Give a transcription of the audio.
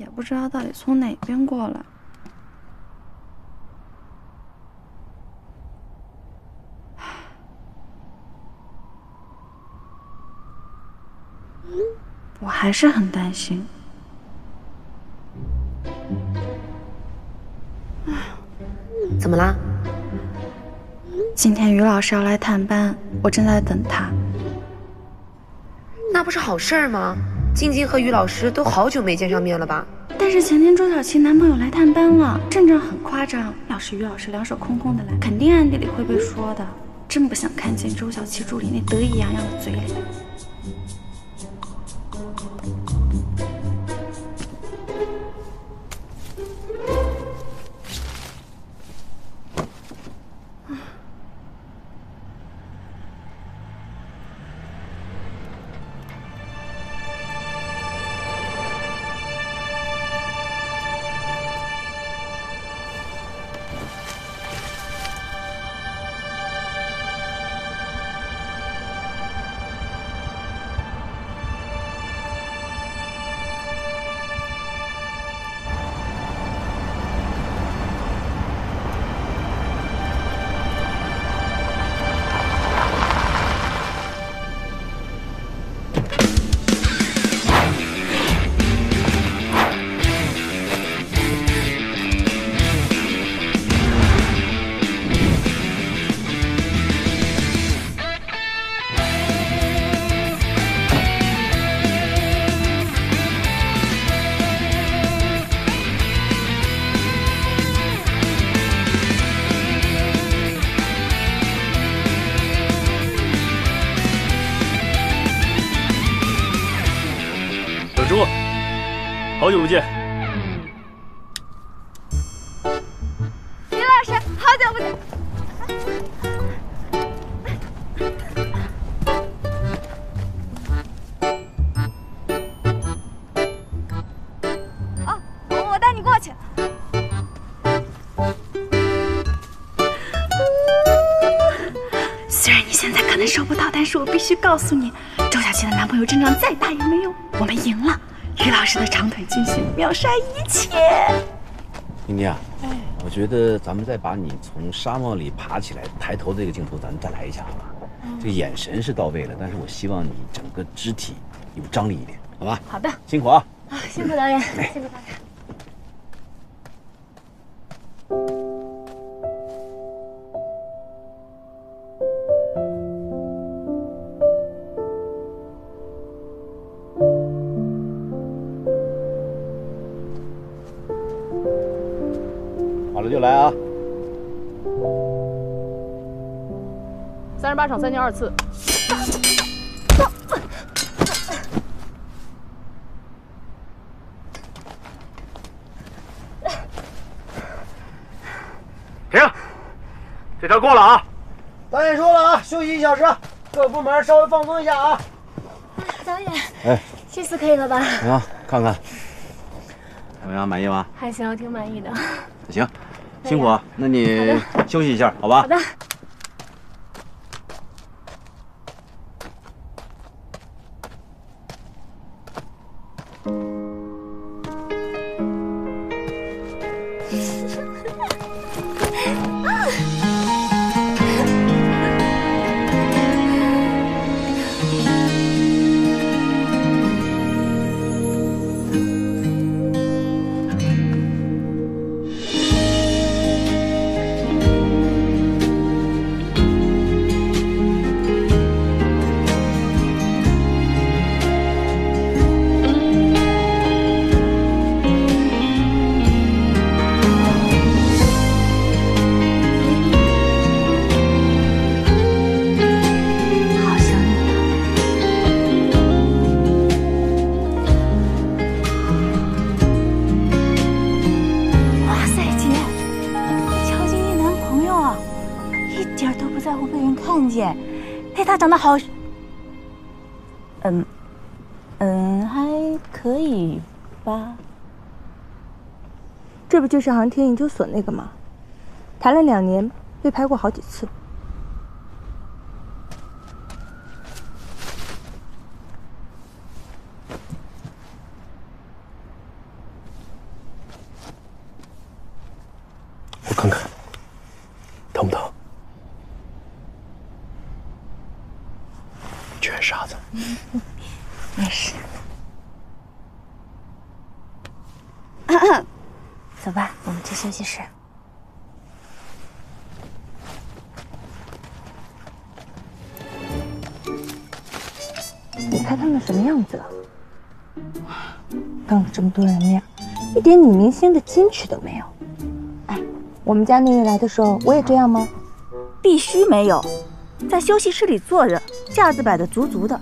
也不知道到底从哪边过来。我还是很担心。怎么啦？今天于老师要来探班，我正在等他。那不是好事儿吗？静静和于老师都好久没见上面了吧？但是前天周小琪男朋友来探班了，阵仗很夸张。要是于老师两手空空的来，肯定暗地里会被说的。真不想看见周小琪助理那得意洋洋的嘴脸。小朱，好久不见。李老师，好久不见。哦，我带你过去。虽然你现在可能收不到，但是我必须告诉你，周小琪的男朋友阵仗再大也没用，我们赢了。于老师的长腿军训秒杀一切。婷婷啊，我觉得咱们再把你从沙漠里爬起来抬头这个镜头，咱们再来一下，好吧？这个眼神是到位了，但是我希望你整个肢体有张力一点，好吧？好的，辛苦啊！啊，辛苦导演，辛苦导演。好了就来啊！三十八场三进二次，停，这条过了啊！导演说了啊，休息一小时，各部门稍微放松一下啊。导演，哎，这次可以了吧？啊，看看怎么样，满意吗？还行，我挺满意的。行，辛苦啊，那你休息一下，好吧？好的。他长得好嗯嗯还可以吧。这不就是航天研究所那个吗？谈了两年被拍过好几次。我看看。傻子。没事。走吧，我们去休息室。你看他们什么样子了？当着这么多人面，一点女明星的矜持都没有。哎，我们家那位来的时候，我也这样吗？必须没有，在休息室里坐着，架子摆得足足的，